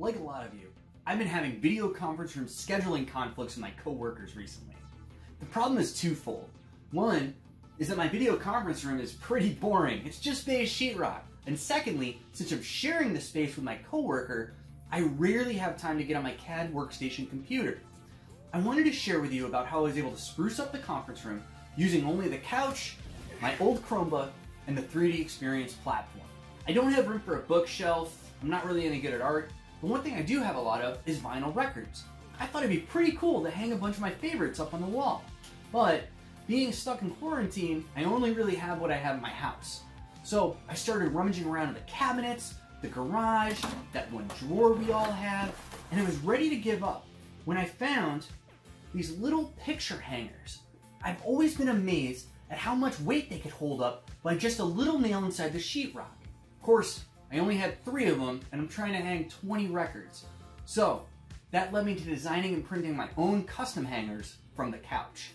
Like a lot of you, I've been having video conference room scheduling conflicts with my coworkers recently. The problem is twofold. One is that my video conference room is pretty boring. It's just beige sheetrock. And secondly, since I'm sharing the space with my coworker, I rarely have time to get on my CAD workstation computer. I wanted to share with you about how I was able to spruce up the conference room using only the couch, my old Chromebook, and the 3D Experience platform. I don't have room for a bookshelf, I'm not really any good at art, but one thing I do have a lot of is vinyl records. I thought it'd be pretty cool to hang a bunch of my favorites up on the wall. But being stuck in quarantine, I only really have what I have in my house. So I started rummaging around in the cabinets, the garage, that one drawer we all have, and I was ready to give up when I found these little picture hangers. I've always been amazed at how much weight they could hold up by just a little nail inside the sheetrock. Of course, I only had three of them, and I'm trying to hang 20 records. So, that led me to designing and printing my own custom hangers from the couch.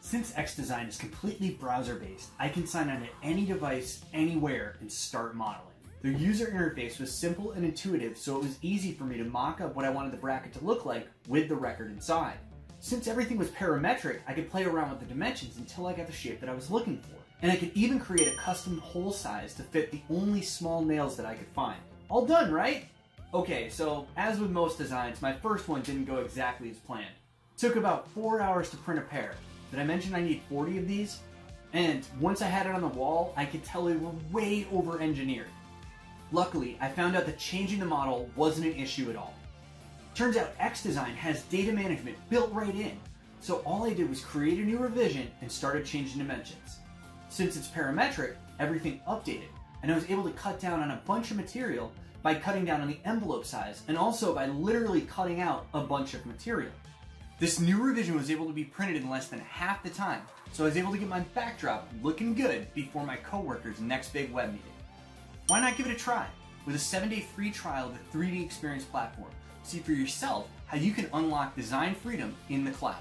Since XDesign is completely browser-based, I can sign on to any device, anywhere, and start modeling. Their user interface was simple and intuitive, so it was easy for me to mock up what I wanted the bracket to look like with the record inside. Since everything was parametric, I could play around with the dimensions until I got the shape that I was looking for. And I could even create a custom hole size to fit the only small nails that I could find. All done, right? Okay, so as with most designs, my first one didn't go exactly as planned. It took about four hours to print a pair. Did I mention I need 40 of these? And once I had it on the wall, I could tell they were way over engineered. Luckily, I found out that changing the model wasn't an issue at all. Turns out XDesign has data management built right in, so all I did was create a new revision and started changing dimensions. Since it's parametric, everything updated, and I was able to cut down on a bunch of material by cutting down on the envelope size, and also by literally cutting out a bunch of material. This new revision was able to be printed in less than half the time, so I was able to get my backdrop looking good before my coworker's next big web meeting. Why not give it a try? With a 7-day free trial of the 3D Experience platform, see for yourself how you can unlock design freedom in the cloud.